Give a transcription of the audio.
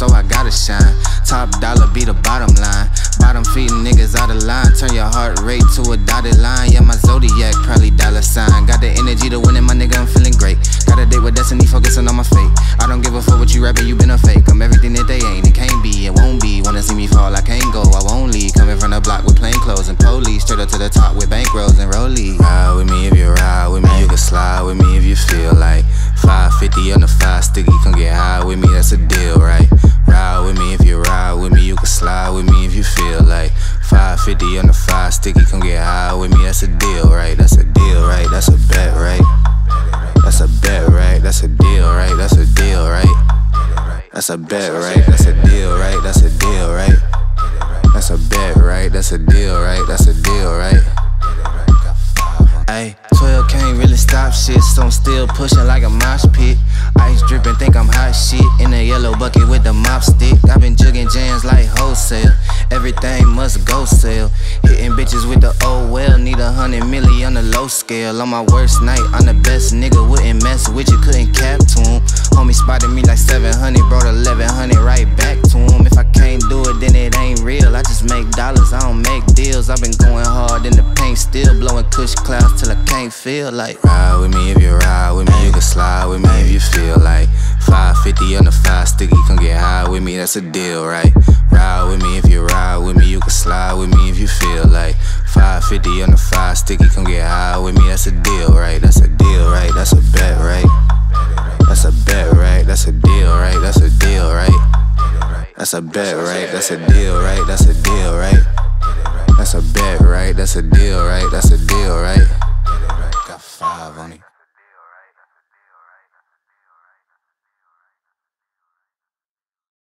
So I gotta shine. Top dollar be the bottom line. Bottom feeding niggas out of line. Turn your heart rate to a dotted line. Yeah, my zodiac probably dollar sign. Got the energy to win it, my nigga. I'm feeling great. Got a date with destiny, focusing on my fate. I don't give a fuck what you rapping, you been a fake. I'm everything that they ain't. It can't be, it won't be. Wanna see me fall, I can't go. I won't leave. Coming from the block with plain clothes and police. Straight up to the top with bankrolls and rollies. Ride with me if you ride with me. You can slide with me if you feel like 550 on the five sticky. Come get high with me, that's a deal, right? 550 on the five sticky. Come get high with me, that's a deal, right? That's a deal, right? That's a bet, right? That's a bet, right? That's a deal, right? That's a deal, right? That's a bet, right? That's a deal, right? That's a deal, right? That's a bet, right? That's a deal, right? That's a deal, right? Ayy, 12 can't really stop shit, so I'm still pushing like a mosh pit. Ice dripping, think I'm hot shit. In a yellow bucket with the mop stick. Must go sell. Hitting bitches with the oh well. Need a hundred milli on the low scale. On my worst night, I'm the best nigga. Wouldn't mess with you, couldn't cap to him. Homie spotted me like 700, brought 1100 right back to him. If I can't do it, then it ain't real. I just make dollars, I don't make deals. I've been going hard in the paint, still blowing kush clouds till I can't feel like. Ride with me if you ride with me, you can slide with me if you feel like. 550 on the five sticky, come get high with me, that's a deal, right? Ride with me if you ride with me, you can sticky, come get high with me, that's a deal, right? That's a deal, right? That's a bet, right? That's a bet, right? That's a deal, right? That's a deal, right? That's a bet, right? That's a deal, right? That's a deal, right? That's a bet, right? That's a deal, right? That's a deal, right?